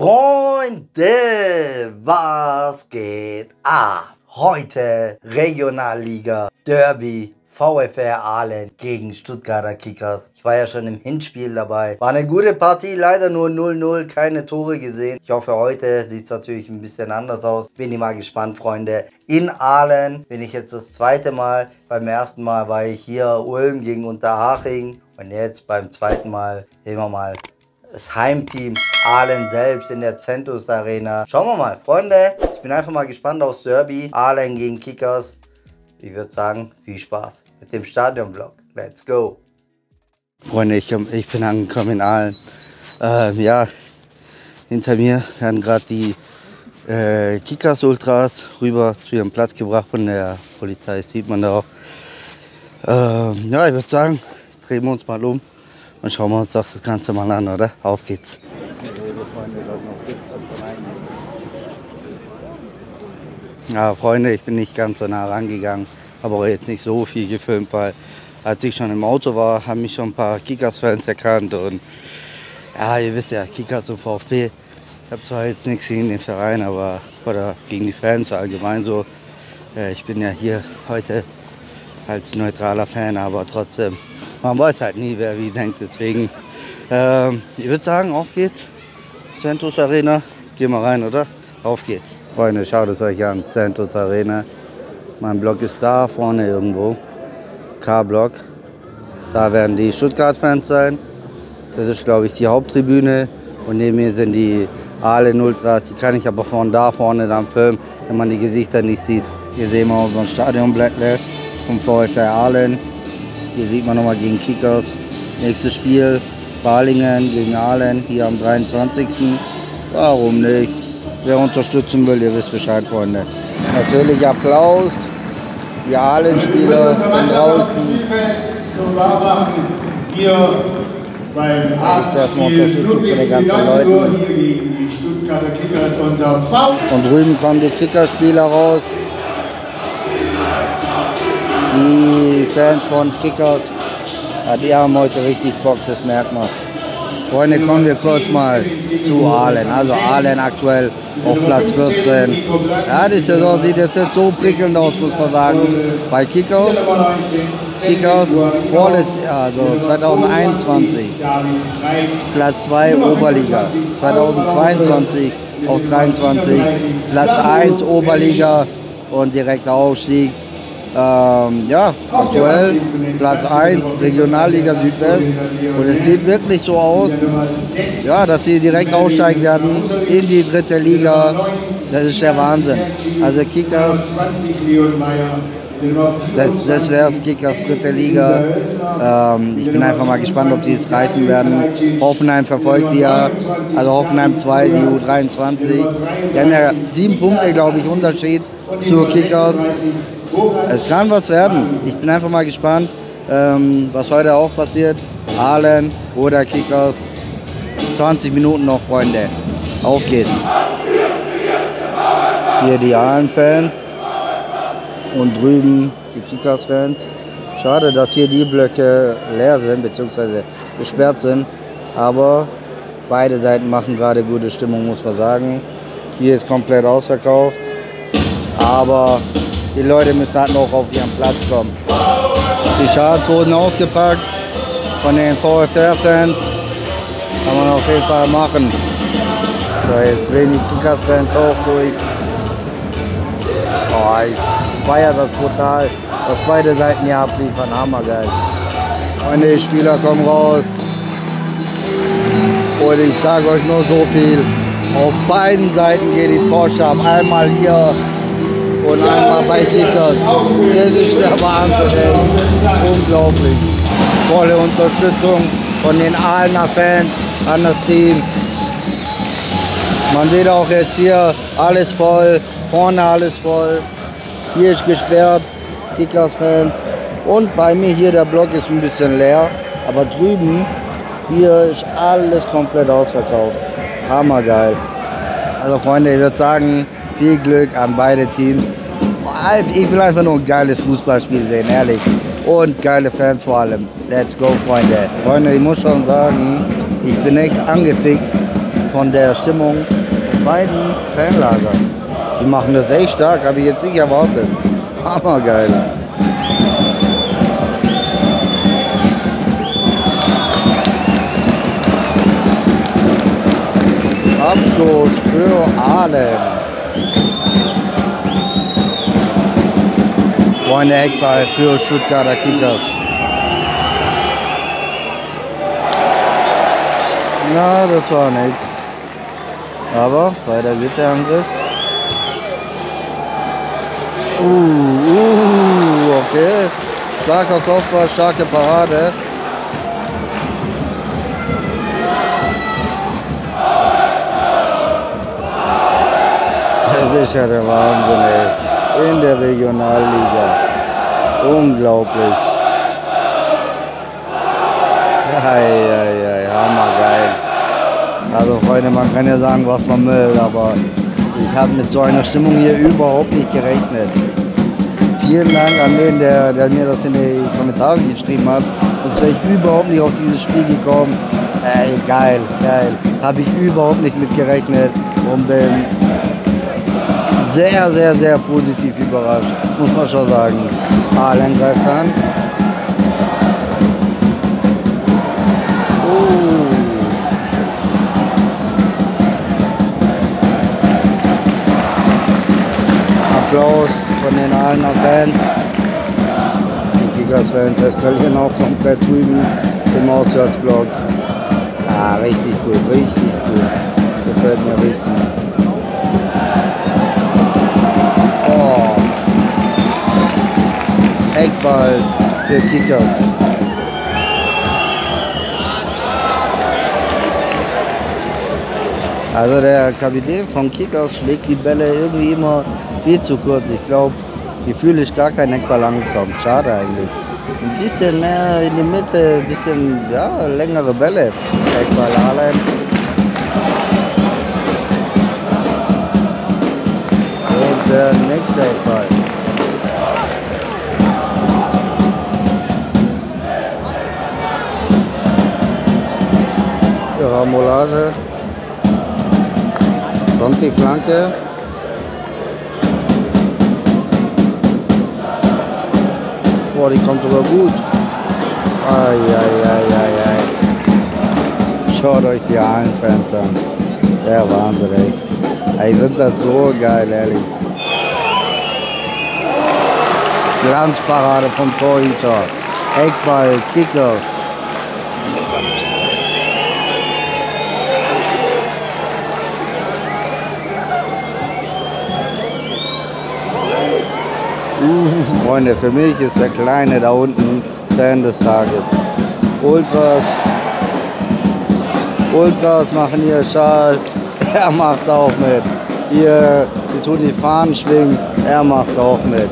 Freunde, was geht ab? Heute Regionalliga Derby VfR Aalen gegen Stuttgarter Kickers. Ich war ja schon im Hinspiel dabei. War eine gute Partie, leider nur 0-0, keine Tore gesehen. Ich hoffe, heute sieht es natürlich ein bisschen anders aus. Bin ich mal gespannt, Freunde. In Aalen bin ich jetzt das zweite Mal. Beim ersten Mal war ich hier Ulm gegen Unterhaching. Und jetzt beim zweiten Mal sehen wir mal das Heimteam Aalen selbst in der Centus Arena. Schauen wir mal, Freunde. Ich bin einfach mal gespannt aufs Derby. Aalen gegen Kickers. Ich würde sagen, viel Spaß mit dem Stadionblock. Let's go. Freunde, ich, ich bin angekommen in Aalen. Ähm, ja, hinter mir werden gerade die äh, Kickers Ultras rüber zu ihrem Platz gebracht von der Polizei. Das sieht man da auch. Ähm, ja, ich würde sagen, drehen wir uns mal um und schauen wir uns doch das Ganze mal an, oder? Auf geht's. Ja, Freunde, ich bin nicht ganz so nah rangegangen, habe auch jetzt nicht so viel gefilmt, weil als ich schon im Auto war, haben mich schon ein paar Kickers-Fans erkannt und ja, ihr wisst ja, Kickers und VfB. Ich habe zwar jetzt nichts gegen den Verein, aber oder gegen die Fans allgemein so. Äh, ich bin ja hier heute als neutraler Fan, aber trotzdem, man weiß halt nie, wer wie denkt. Deswegen, ähm, ich würde sagen, auf geht's. Centros Arena, gehen wir rein, oder? Auf geht's. Freunde, schaut es euch an, Centros Arena. Mein Block ist da vorne irgendwo. K-Block. Da werden die Stuttgart-Fans sein. Das ist, glaube ich, die Haupttribüne. Und neben mir sind die Aalen Ultras. Die kann ich aber von da vorne dann filmen, wenn man die Gesichter nicht sieht. Hier sehen wir unseren Stadionblättle vom VfR Aalen. Hier sieht man nochmal gegen Kickers. Nächstes Spiel Balingen gegen Aalen, hier am 23. Warum nicht? Wer unterstützen will, ihr wisst Bescheid, Freunde. Natürlich Applaus. Die Aalen-Spieler sind draußen. Hier beim Abendspiel Ludwig Leuten. die Stuttgarter Kickers unser V. Und drüben kommen die Kickerspieler raus. Die Fans von Kickers, ja, die haben heute richtig Bock, das merkt man. Freunde, kommen wir kurz mal zu Aalen. Also Aalen aktuell auf Platz 14. Ja, die Saison sieht jetzt nicht so prickelnd aus, muss man sagen. Bei Kickers, Kickers vorletzt, also 2021 Platz 2 Oberliga, 2022 auf 23 Platz 1 Oberliga und direkter Aufstieg ähm, ja, aktuell Platz 1 Regionalliga Südwest. Und es sieht wirklich so aus, ja, dass sie direkt aussteigen werden in die dritte Liga. Das ist der Wahnsinn. Also Kickers, das, das wäre es, Kickers dritte Liga. Ähm, ich bin einfach mal gespannt, ob sie es reißen werden. Hoffenheim verfolgt die ja, also Hoffenheim 2, die U23. Die haben ja sieben Punkte, glaube ich, Unterschied zur Kickers. Es kann was werden. Ich bin einfach mal gespannt, ähm, was heute auch passiert. Aalen oder Kickers. 20 Minuten noch, Freunde. Auf geht's. Hier die Aalen-Fans und drüben die Kickers-Fans. Schade, dass hier die Blöcke leer sind bzw. gesperrt sind. Aber beide Seiten machen gerade gute Stimmung, muss man sagen. Hier ist komplett ausverkauft. Aber die Leute müssen halt noch auf ihren Platz kommen. Die Charts wurden ausgepackt von den VfR-Fans. Kann man auf jeden Fall machen. So, jetzt die Kickers-Fans auch durch. Oh, ich feiere das brutal, was beide Seiten hier abliefern. Hammergeil. Meine die Spieler kommen raus. Und ich sage euch nur so viel. Auf beiden Seiten geht die Porsche ab. Einmal hier und einmal bei Kickers. Das ist der Wahnsinn. Unglaublich. Volle Unterstützung von den Aalener Fans an das Team. Man sieht auch jetzt hier alles voll, vorne alles voll. Hier ist gesperrt, Kickers-Fans. Und bei mir hier der Block ist ein bisschen leer, aber drüben hier ist alles komplett ausverkauft. Hammergeil. Also Freunde, ich würde sagen, viel Glück an beide Teams. Ich will einfach nur ein geiles Fußballspiel sehen, ehrlich. Und geile Fans vor allem. Let's go, Freunde. Freunde, ich muss schon sagen, ich bin echt angefixt von der Stimmung beiden Fanlagern. Die machen das echt stark, habe ich jetzt nicht erwartet. Hammergeil. Abstoß für Ahlen. Freunde Eckball für Stuttgarter Kickers. Na, das war nix. Aber weiter geht der Angriff. Uh, uh, okay. Starker Kopfball, starke Parade. Das ist ja der Wahnsinn, ey. In der Regionalliga. Unglaublich. Ei, ei, ei, hammergeil. Also Freunde, man kann ja sagen, was man will, aber ich habe mit so einer Stimmung hier überhaupt nicht gerechnet. Vielen Dank an den, der, der mir das in die Kommentare geschrieben hat. Sonst wäre ich überhaupt nicht auf dieses Spiel gekommen. Ey, geil, geil. Habe ich überhaupt nicht mit gerechnet und bin sehr, sehr, sehr positiv überrascht, muss man schon sagen. Allen greift an. Oh. Applaus von den Ahlener Fans. Die Kickers-Fans eskalieren auch komplett drüben im Auswärtsblock. Ah, richtig gut, richtig gut. Gefällt mir richtig. Eckball für Kickers. Also der Kapitän von Kickers schlägt die Bälle irgendwie immer viel zu kurz. Ich glaube, gefühlt ist gar kein Eckball angekommen. Schade eigentlich. Ein bisschen mehr in die Mitte, ein bisschen ja, längere Bälle. Eckball Arlen. Und der nächste Eckball. Die Ramolage. Kommt die Flanke. Boah, die kommt sogar gut. Eieieiei. Schaut euch die Hallenfans an. Der Wahnsinn. Ey, Ich finde das so geil, ehrlich. Glanzparade vom Torhüter. Eckball, Kickers. Freunde, für mich ist der Kleine da unten Fan des Tages. Ultras. Ultras machen hier Schal. Er macht auch mit. Hier, die tun die Fahnen schwingen. Er macht auch mit.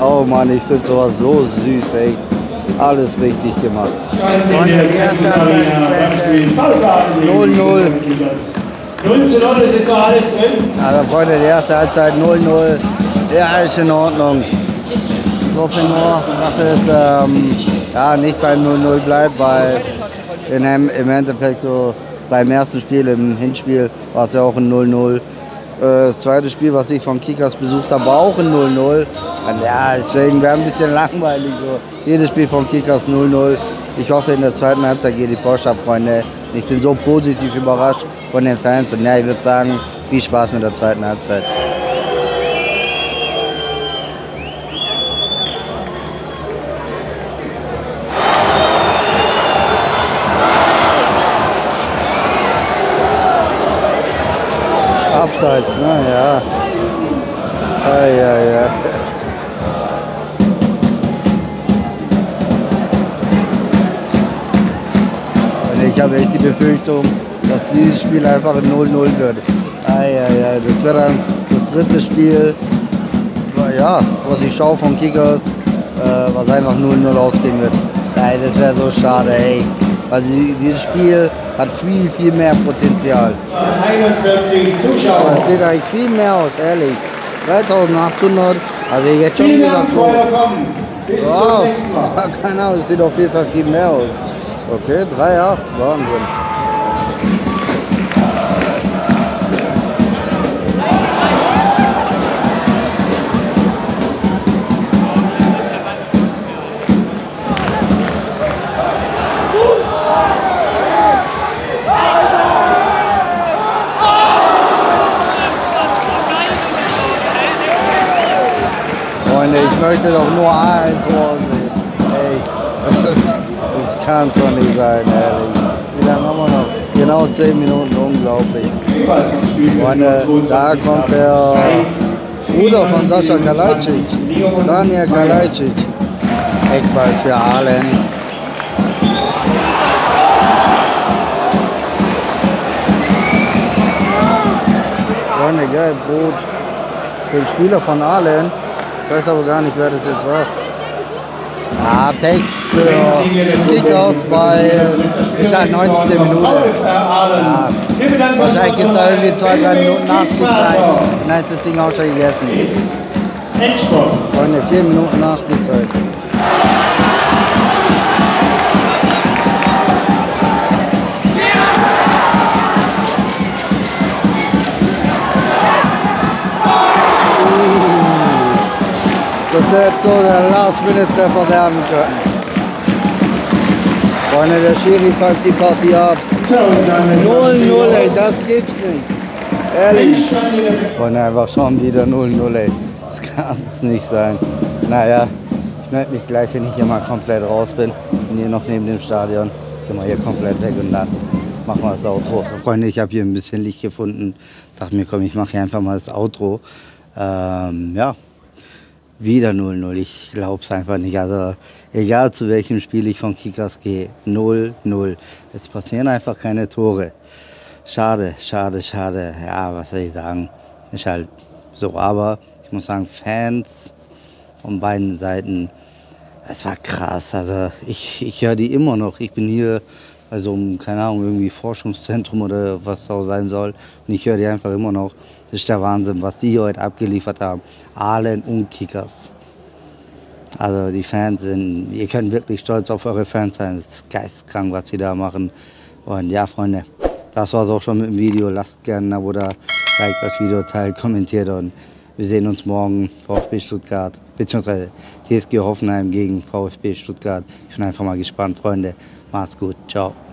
Oh Mann, ich finde sowas so süß, ey. Alles richtig gemacht. In der Zentrum Arena beim Spiel 0-0. 0 zu 0, es ist noch alles drin. Also Freunde, die erste Halbzeit 0-0. Ja, ist in Ordnung. Ich hoffe nur, dass es ähm, ja, nicht beim 0-0 bleibt, weil in, im Endeffekt so beim ersten Spiel, im Hinspiel, war es ja auch ein 0-0. Äh, Das zweite Spiel, was ich von Kickers besucht habe, war auch ein 0-0. Und ja, deswegen wäre ein bisschen langweilig. So. Jedes Spiel von Kickers 0-0. Ich hoffe, in der zweiten Halbzeit geht die Porsche ab, Freunde. Ich bin so positiv überrascht von den Fans. Und ja, ich würde sagen, viel Spaß mit der zweiten Halbzeit. Dieses Spiel einfach ein 0-0 wird. Eieiei, das wäre dann das dritte Spiel, ja, was ich schaue von Kickers, äh, was einfach 0-0 ausgehen wird. Ey, das wäre so schade, ey. Weil die, dieses Spiel hat viel, viel mehr Potenzial. 41 Aber Zuschauer. es sieht eigentlich viel mehr aus, ehrlich. 3800, also jetzt schon Vielen wieder Dank euer Kommen. Bis zum Wow, nächsten Mal. keine Ahnung, es sieht auf jeden Fall viel mehr aus. Okay, 3,8, Wahnsinn. Freunde, ich möchte doch nur ein Tor sehen. Ey, das, kann doch nicht sein, ehrlich. Wie lange haben wir noch? Genau 10 Minuten, unglaublich. Freunde, da kommt der Bruder von Sascha Kalajdzic, Daniel Kalajdzic. Eckball für Allen. Freunde, geil, Brot für den Spieler von Aalen. Ich weiß aber gar nicht, wer das jetzt war. Ja, Pech für Kickers bei ja, 19. Minute. Ja. Wahrscheinlich gibt es da irgendwie zwei, drei Minuten Nachspielzeit. Dann ist das Ding auch schon gegessen. Freunde, vier Minuten Nachspielzeit. Hätte so der Last-Minute-Treffer werden können. Freunde, der Schiri packt die Partie ab. 0-0, ey, das gibt's nicht. Ehrlich. Freunde, einfach schon wieder 0-0, ey. Das kann es nicht sein. Naja, ich melde mich gleich, wenn ich hier mal komplett raus bin. Bin hier noch neben dem Stadion. Gehen wir hier komplett weg und dann machen wir das Outro. Freunde, ich habe hier ein bisschen Licht gefunden. Dachte mir, komm, ich mache hier einfach mal das Outro. Ähm, ja, wieder 0-0. Ich glaube es einfach nicht. Also egal zu welchem Spiel ich von Kickers gehe, 0-0. Jetzt passieren einfach keine Tore. Schade, schade, schade. Ja, was soll ich sagen? Ist halt so. Aber ich muss sagen, Fans von beiden Seiten, es war krass. Also ich, ich höre die immer noch. Ich bin hier bei so einem, keine Ahnung, irgendwie Forschungszentrum oder was auch sein soll. Und ich höre die einfach immer noch. Das ist der Wahnsinn, was die heute abgeliefert haben. Aalen und Kickers. Also die Fans sind, ihr könnt wirklich stolz auf eure Fans sein. Es ist geistkrank, was sie da machen. Und ja, Freunde, das war es auch schon mit dem Video. Lasst gerne ein Abo da, liked das Video, teilt, kommentiert und wir sehen uns morgen VfB Stuttgart, beziehungsweise TSG Hoffenheim gegen VfB Stuttgart. Ich bin einfach mal gespannt, Freunde. Macht's gut. Ciao.